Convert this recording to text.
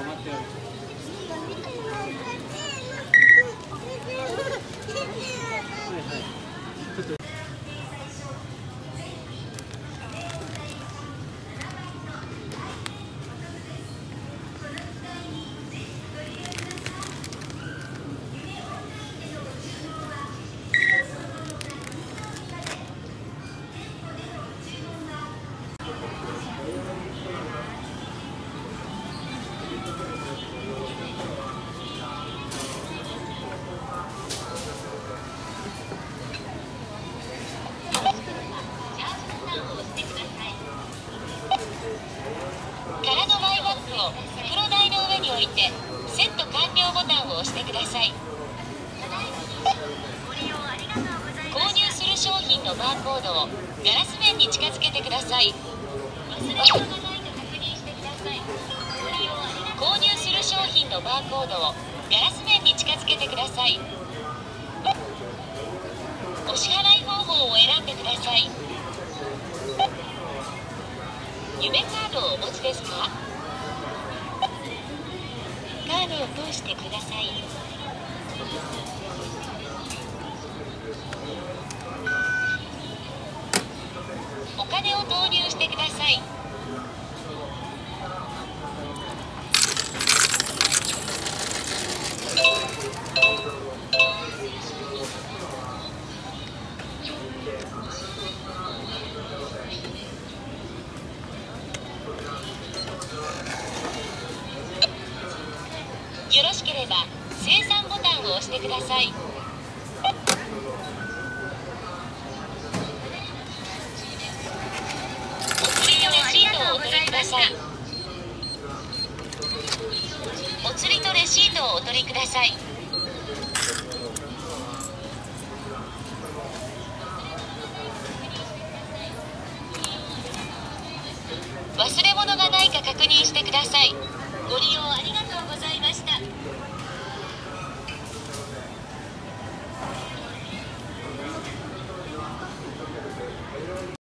が待ってる。コードをガラス面に近づけてください。忘れ物がないか確認してください。購入する商品のバーコードをガラス面に近づけてください。お支払い方法を選んでください。夢カードをお持ちですか？カードを通してくださいお金を投入してください。よろしければ生産ボタンを押してください。お取りくださいお釣りとレシートをお取りください。忘れ物がないか確認してください。ご利用ありがとう